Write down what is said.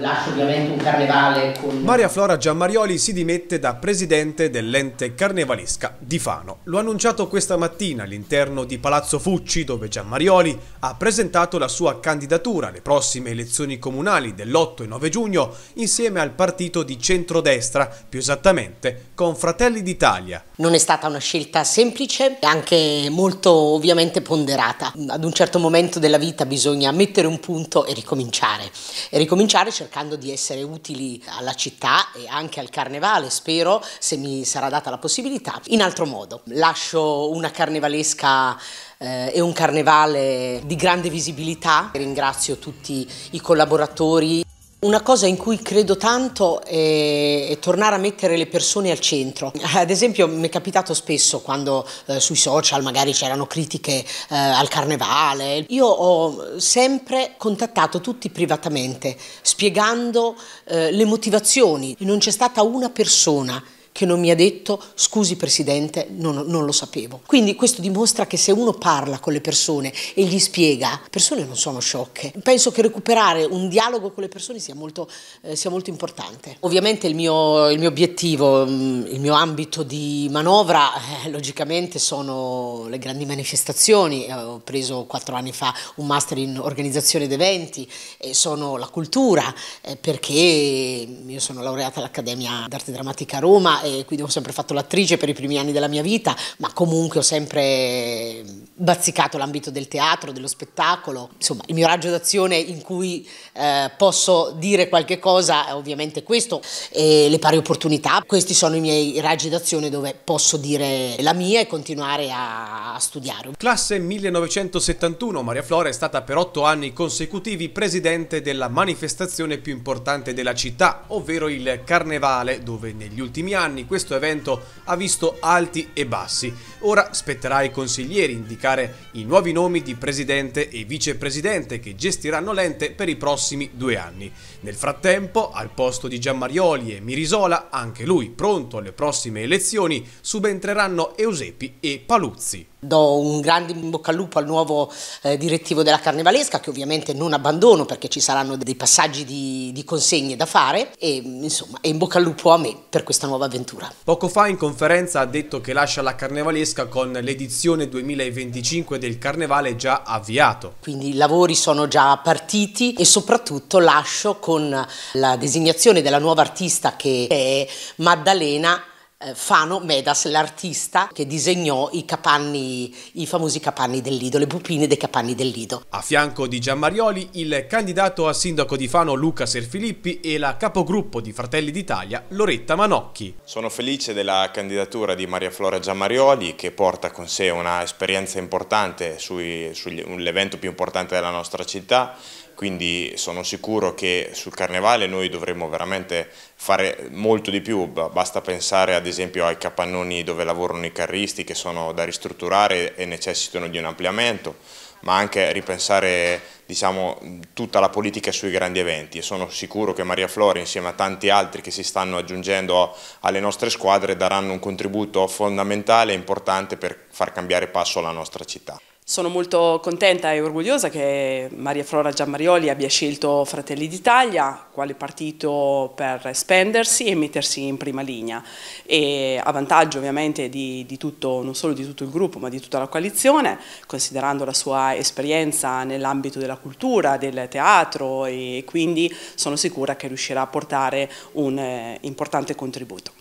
lascio ovviamente un carnevale con... Maria Flora Giammarioli si dimette da presidente dell'ente carnevalesca di Fano. Lo ha annunciato questa mattina all'interno di Palazzo Fucci dove Giammarioli ha presentato la sua candidatura alle prossime elezioni comunali dell'8 e 9 giugno insieme al partito di centrodestra, più esattamente con Fratelli d'Italia. Non è stata una scelta semplice e anche molto ovviamente ponderata. Ad un certo momento della vita bisogna mettere un punto e ricominciare. E ricominciare cercando di essere utili alla città e anche al carnevale, spero, se mi sarà data la possibilità, in altro modo. Lascio una carnevalesca eh, e un carnevale di grande visibilità. Ringrazio tutti i collaboratori. Una cosa in cui credo tanto è, tornare a mettere le persone al centro. Ad esempio mi è capitato spesso quando eh, sui social magari c'erano critiche eh, al carnevale. Io ho sempre contattato tutti privatamente spiegando eh, le motivazioni. Non c'è stata una persona che non mi ha detto scusi Presidente, non, non, lo sapevo. Quindi questo dimostra che se uno parla con le persone e gli spiega, le persone non sono sciocche. Penso che recuperare un dialogo con le persone sia molto, eh, sia molto importante. Ovviamente il mio, il mio, obiettivo, mm, il mio ambito di manovra, eh, logicamente sono le grandi manifestazioni. Eh, ho preso quattro anni fa un master in organizzazione d'eventi e sono la cultura, eh, perché io sono laureata all'Accademia d'Arte Drammatica a Roma e quindi ho sempre fatto l'attrice per i primi anni della mia vita, ma comunque ho sempre bazzicato l'ambito del teatro, dello spettacolo. Insomma, il mio raggio d'azione in cui eh, posso dire qualche cosa è ovviamente questo, e le pari opportunità. Questi sono i miei raggi d'azione dove posso dire la mia e continuare a, a studiare. Classe 1971, Maria Flora è stata per otto anni consecutivi presidente della manifestazione più importante della città, ovvero il Carnevale, dove negli ultimi anni questo evento ha visto alti e bassi. Ora spetterà ai consiglieri indicare i nuovi nomi di presidente e vicepresidente che gestiranno l'ente per i prossimi due anni. Nel frattempo, al posto di Giammarioli e Mirisola, anche lui pronto alle prossime elezioni, subentreranno Eusepi e Paluzzi. Do un grande in bocca al lupo al nuovo eh, direttivo della Carnevalesca che ovviamente non abbandono perché ci saranno dei passaggi di, di consegne da fare e insomma in bocca al lupo a me per questa nuova avventura. Poco fa in conferenza ha detto che lascia la Carnevalesca con l'edizione 2025 del Carnevale già avviato. Quindi i lavori sono già partiti e soprattutto lascio con la designazione della nuova artista che è Maddalena Fano Medas, l'artista che disegnò i capanni, i famosi capanni del Lido, le pupine dei capanni del Lido. A fianco di Giammarioli, il candidato a sindaco di Fano Luca Serfilippi e la capogruppo di Fratelli d'Italia Loretta Manocchi. Sono felice della candidatura di Maria Flora Giammarioli che porta con sé una esperienza importante sull'evento più importante della nostra città quindi sono sicuro che sul Carnevale noi dovremmo veramente fare molto di più, basta pensare ad esempio ai capannoni dove lavorano i carristi che sono da ristrutturare e necessitano di un ampliamento, ma anche ripensare diciamo, tutta la politica sui grandi eventi e sono sicuro che Maria Flora insieme a tanti altri che si stanno aggiungendo alle nostre squadre daranno un contributo fondamentale e importante per far cambiare passo alla nostra città. Sono molto contenta e orgogliosa che Maria Flora Giammarioli abbia scelto Fratelli d'Italia quale partito per spendersi e mettersi in prima linea e a vantaggio ovviamente di, di tutto, non solo di tutto il gruppo ma di tutta la coalizione considerando la sua esperienza nell'ambito della cultura, del teatro e quindi sono sicura che riuscirà a portare un eh, importante contributo.